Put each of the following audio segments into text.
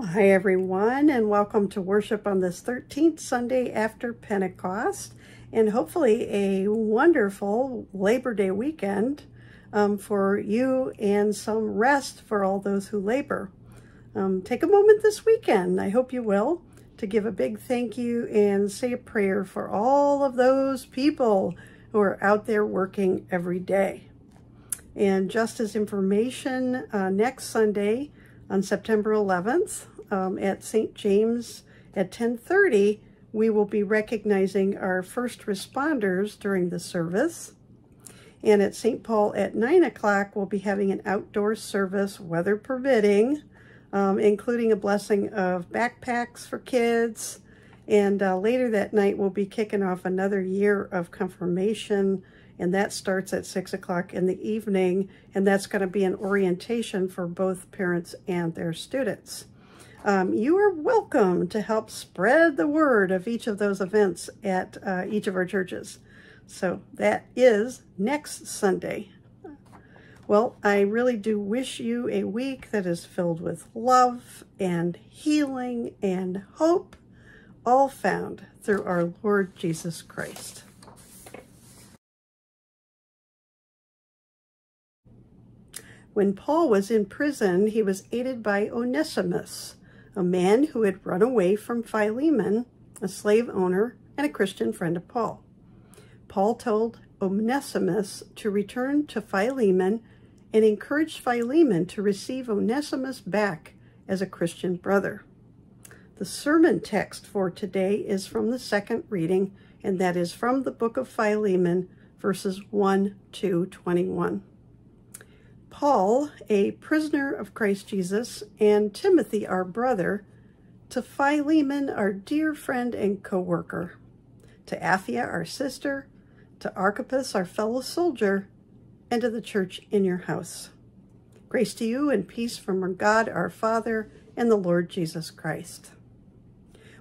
Hi, everyone, and welcome to worship on this 13th Sunday after Pentecost, and hopefully a wonderful Labor Day weekend um, for you and some rest for all those who labor. Um, take a moment this weekend, I hope you will, to give a big thank you and say a prayer for all of those people who are out there working every day. And just as information, uh, next Sunday, on September 11th um, at St. James at 1030, we will be recognizing our first responders during the service. And at St. Paul at 9 o'clock, we'll be having an outdoor service, weather permitting, um, including a blessing of backpacks for kids. And uh, later that night, we'll be kicking off another year of confirmation and that starts at 6 o'clock in the evening, and that's going to be an orientation for both parents and their students. Um, you are welcome to help spread the word of each of those events at uh, each of our churches. So that is next Sunday. Well, I really do wish you a week that is filled with love and healing and hope, all found through our Lord Jesus Christ. When Paul was in prison, he was aided by Onesimus, a man who had run away from Philemon, a slave owner and a Christian friend of Paul. Paul told Onesimus to return to Philemon and encouraged Philemon to receive Onesimus back as a Christian brother. The sermon text for today is from the second reading, and that is from the book of Philemon, verses 1 to 21. Paul, a prisoner of Christ Jesus, and Timothy, our brother, to Philemon, our dear friend and co-worker, to Apphia, our sister, to Archippus, our fellow soldier, and to the church in your house. Grace to you and peace from our God, our Father, and the Lord Jesus Christ.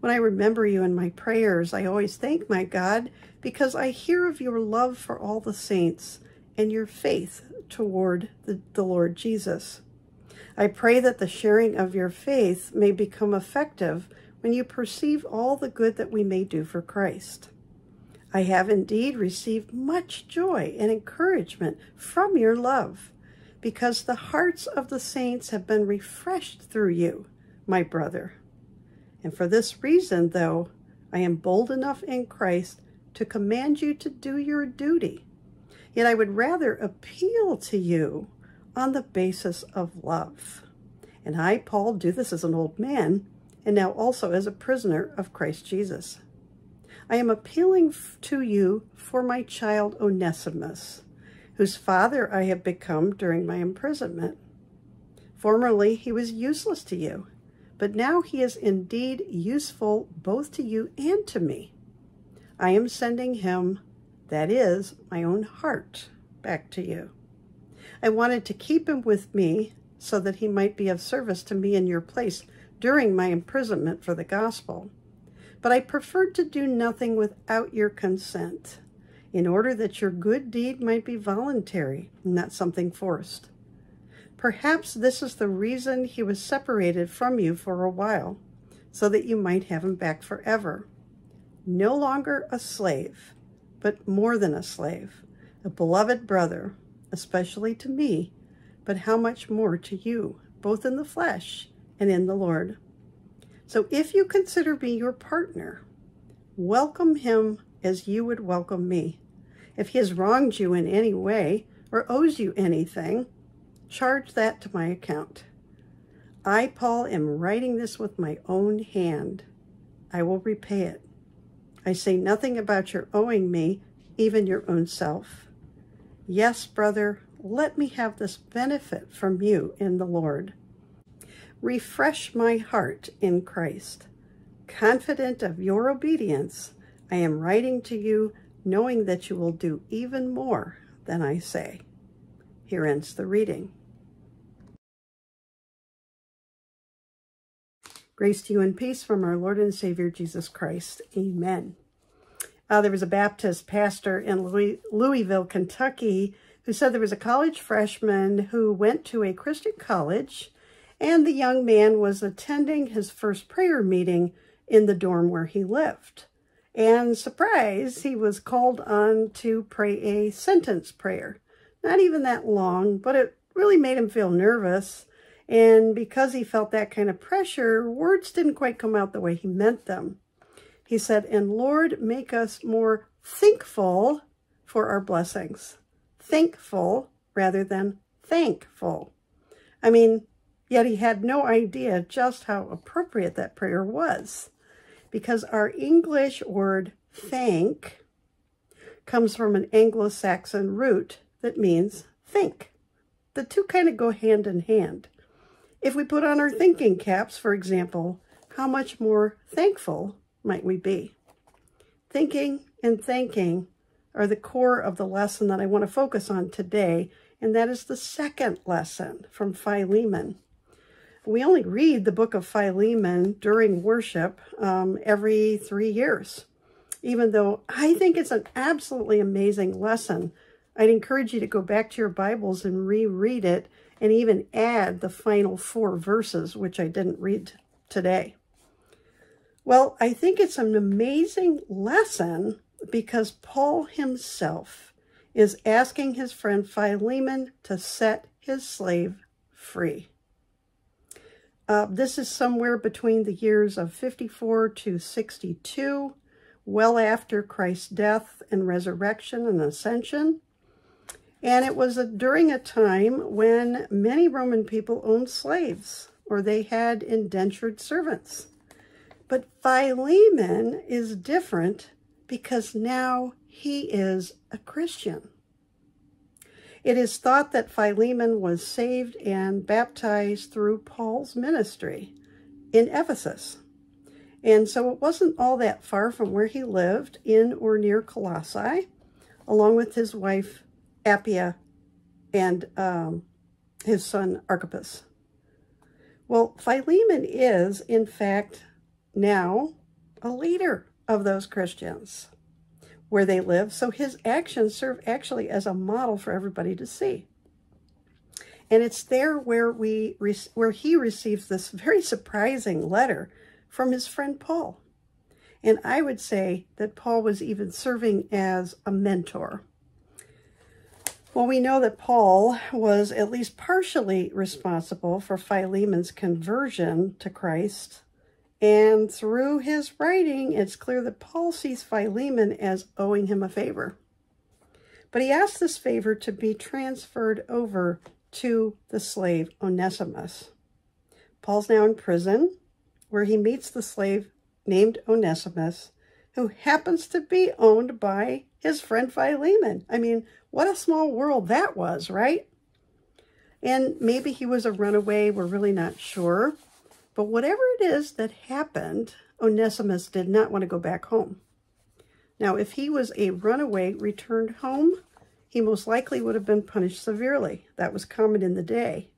When I remember you in my prayers, I always thank my God because I hear of your love for all the saints and your faith toward the, the Lord Jesus. I pray that the sharing of your faith may become effective when you perceive all the good that we may do for Christ. I have indeed received much joy and encouragement from your love, because the hearts of the saints have been refreshed through you, my brother. And for this reason, though, I am bold enough in Christ to command you to do your duty Yet I would rather appeal to you on the basis of love. And I, Paul, do this as an old man, and now also as a prisoner of Christ Jesus. I am appealing to you for my child Onesimus, whose father I have become during my imprisonment. Formerly he was useless to you, but now he is indeed useful both to you and to me. I am sending him that is, my own heart, back to you. I wanted to keep him with me so that he might be of service to me in your place during my imprisonment for the gospel. But I preferred to do nothing without your consent, in order that your good deed might be voluntary, not something forced. Perhaps this is the reason he was separated from you for a while, so that you might have him back forever. No longer a slave, but more than a slave, a beloved brother, especially to me, but how much more to you, both in the flesh and in the Lord. So if you consider me your partner, welcome him as you would welcome me. If he has wronged you in any way or owes you anything, charge that to my account. I, Paul, am writing this with my own hand. I will repay it. I say nothing about your owing me, even your own self. Yes, brother, let me have this benefit from you in the Lord. Refresh my heart in Christ. Confident of your obedience, I am writing to you knowing that you will do even more than I say. Here ends the reading. Grace to you and peace from our Lord and Savior Jesus Christ. Amen. Uh, there was a Baptist pastor in Louis, Louisville, Kentucky, who said there was a college freshman who went to a Christian college And the young man was attending his first prayer meeting in the dorm where he lived. And surprise, he was called on to pray a sentence prayer. Not even that long, but it really made him feel nervous. And because he felt that kind of pressure, words didn't quite come out the way he meant them. He said, and Lord, make us more thankful for our blessings. Thankful rather than thankful. I mean, yet he had no idea just how appropriate that prayer was because our English word thank comes from an Anglo-Saxon root that means think. The two kind of go hand in hand. If we put on our thinking caps, for example, how much more thankful might we be? Thinking and thanking are the core of the lesson that I want to focus on today, and that is the second lesson from Philemon. We only read the book of Philemon during worship um, every three years. Even though I think it's an absolutely amazing lesson, I'd encourage you to go back to your Bibles and reread it and even add the final four verses, which I didn't read today. Well, I think it's an amazing lesson because Paul himself is asking his friend Philemon to set his slave free. Uh, this is somewhere between the years of 54 to 62, well after Christ's death and resurrection and ascension. And it was a, during a time when many Roman people owned slaves or they had indentured servants. But Philemon is different because now he is a Christian. It is thought that Philemon was saved and baptized through Paul's ministry in Ephesus. And so it wasn't all that far from where he lived in or near Colossae, along with his wife Apphia and um, his son Archippus. Well, Philemon is, in fact, now a leader of those Christians where they live. So his actions serve actually as a model for everybody to see. And it's there where we where he receives this very surprising letter from his friend Paul. And I would say that Paul was even serving as a mentor. Well, we know that Paul was at least partially responsible for Philemon's conversion to Christ and through his writing, it's clear that Paul sees Philemon as owing him a favor. But he asks this favor to be transferred over to the slave Onesimus. Paul's now in prison, where he meets the slave named Onesimus, who happens to be owned by his friend Philemon. I mean, what a small world that was, right? And maybe he was a runaway, we're really not sure. But whatever it is that happened, Onesimus did not want to go back home. Now, if he was a runaway returned home, he most likely would have been punished severely. That was common in the day.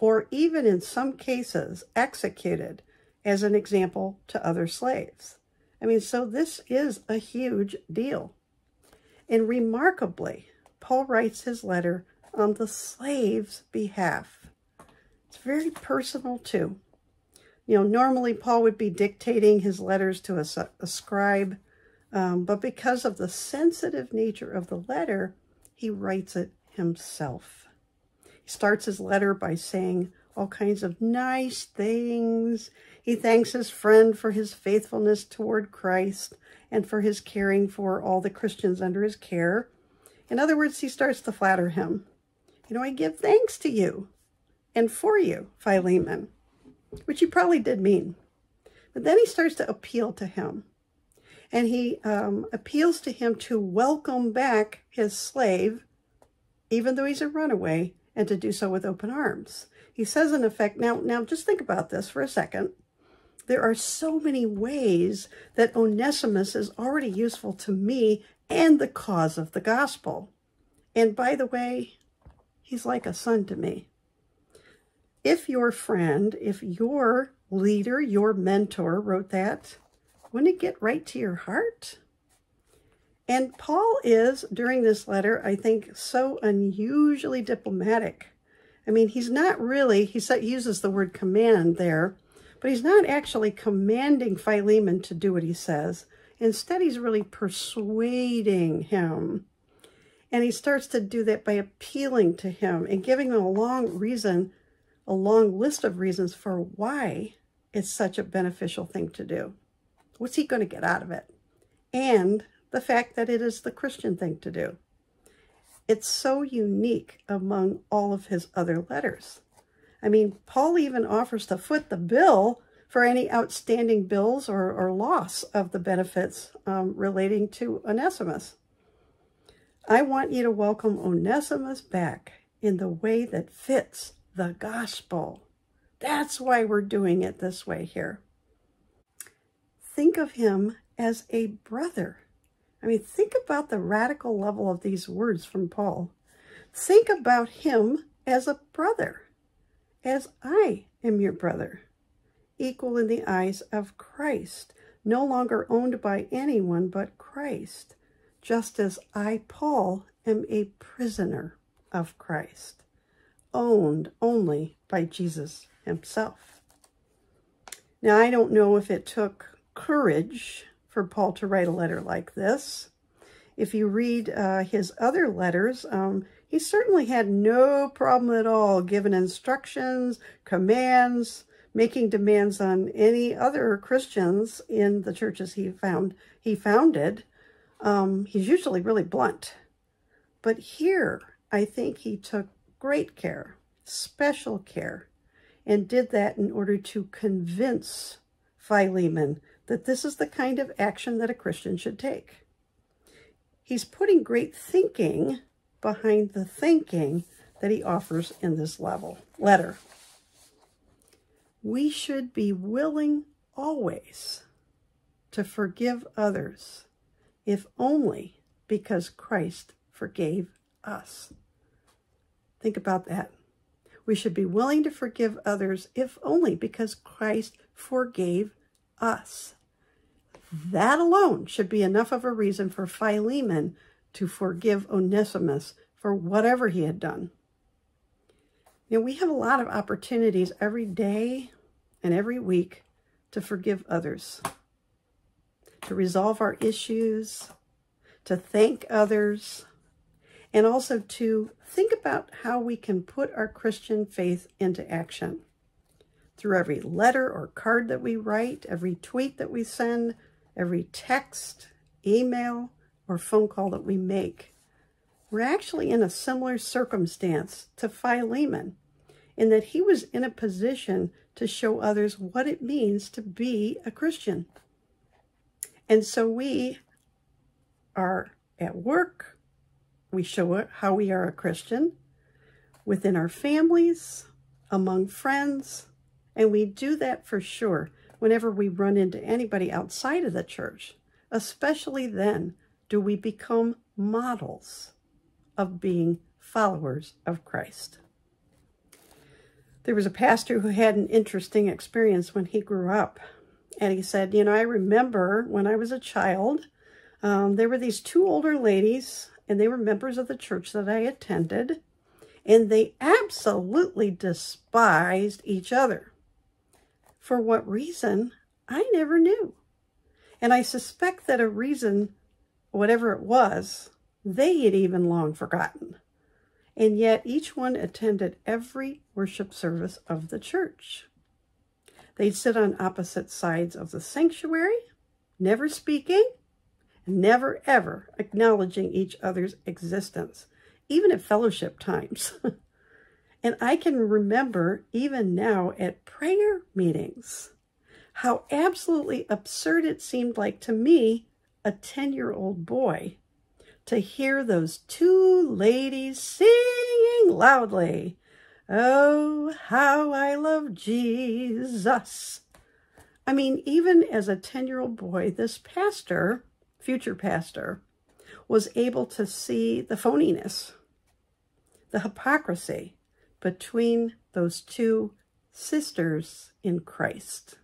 Or even in some cases, executed as an example to other slaves. I mean, so this is a huge deal. And remarkably, Paul writes his letter on the slave's behalf. It's very personal too. You know, normally Paul would be dictating his letters to a, a scribe, um, but because of the sensitive nature of the letter, he writes it himself. He starts his letter by saying all kinds of nice things. He thanks his friend for his faithfulness toward Christ and for his caring for all the Christians under his care. In other words, he starts to flatter him. You know, I give thanks to you and for you, Philemon which he probably did mean. But then he starts to appeal to him. And he um, appeals to him to welcome back his slave, even though he's a runaway, and to do so with open arms. He says, in effect, now, now just think about this for a second. There are so many ways that Onesimus is already useful to me and the cause of the gospel. And by the way, he's like a son to me if your friend, if your leader, your mentor wrote that, wouldn't it get right to your heart? And Paul is, during this letter, I think, so unusually diplomatic. I mean, he's not really, he uses the word command there, but he's not actually commanding Philemon to do what he says. Instead, he's really persuading him. And he starts to do that by appealing to him and giving him a long reason, a long list of reasons for why it's such a beneficial thing to do. What's he going to get out of it? And the fact that it is the Christian thing to do. It's so unique among all of his other letters. I mean, Paul even offers to foot the bill for any outstanding bills or, or loss of the benefits um, relating to Onesimus. I want you to welcome Onesimus back in the way that fits the gospel. That's why we're doing it this way here. Think of him as a brother. I mean, think about the radical level of these words from Paul. Think about him as a brother, as I am your brother, equal in the eyes of Christ, no longer owned by anyone but Christ, just as I, Paul, am a prisoner of Christ, owned only by Jesus himself. Now, I don't know if it took courage for Paul to write a letter like this. If you read uh, his other letters, um, he certainly had no problem at all giving instructions, commands, making demands on any other Christians in the churches he found he founded. Um, he's usually really blunt. But here, I think he took great care, special care, and did that in order to convince Philemon that this is the kind of action that a Christian should take. He's putting great thinking behind the thinking that he offers in this level letter. We should be willing always to forgive others, if only because Christ forgave us. Think about that. We should be willing to forgive others, if only because Christ forgave us. That alone should be enough of a reason for Philemon to forgive Onesimus for whatever he had done. You know, we have a lot of opportunities every day and every week to forgive others, to resolve our issues, to thank others, and also to think about how we can put our Christian faith into action. Through every letter or card that we write, every tweet that we send, every text, email, or phone call that we make. We're actually in a similar circumstance to Philemon in that he was in a position to show others what it means to be a Christian. And so we are at work, we show how we are a Christian within our families, among friends, and we do that for sure whenever we run into anybody outside of the church. Especially then do we become models of being followers of Christ. There was a pastor who had an interesting experience when he grew up. And he said, you know, I remember when I was a child, um, there were these two older ladies, and they were members of the church that I attended, and they absolutely despised each other. For what reason, I never knew. And I suspect that a reason, whatever it was, they had even long forgotten. And yet each one attended every worship service of the church. They'd sit on opposite sides of the sanctuary, never speaking, never ever acknowledging each other's existence, even at fellowship times. And I can remember even now at prayer meetings how absolutely absurd it seemed like to me, a 10-year-old boy, to hear those two ladies singing loudly, Oh, how I love Jesus. I mean, even as a 10-year-old boy, this pastor, future pastor, was able to see the phoniness, the hypocrisy, between those two sisters in Christ.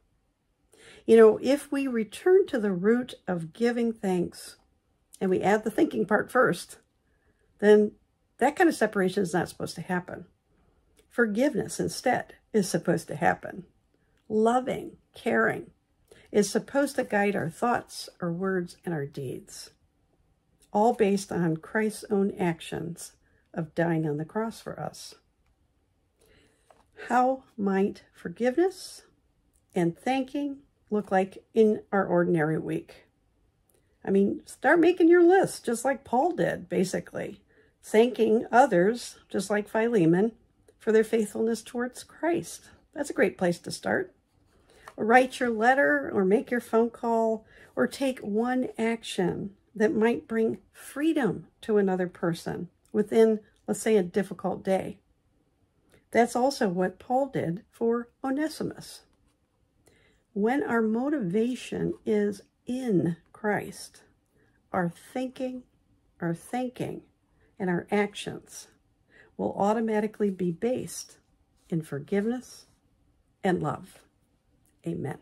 You know, if we return to the root of giving thanks and we add the thinking part first, then that kind of separation is not supposed to happen. Forgiveness instead is supposed to happen. Loving, caring is supposed to guide our thoughts, our words, and our deeds, all based on Christ's own actions of dying on the cross for us. How might forgiveness and thanking look like in our ordinary week? I mean, start making your list, just like Paul did, basically. Thanking others, just like Philemon, for their faithfulness towards Christ. That's a great place to start. Write your letter or make your phone call or take one action that might bring freedom to another person within, let's say, a difficult day. That's also what Paul did for Onesimus. When our motivation is in Christ, our thinking, our thinking, and our actions will automatically be based in forgiveness and love. Amen.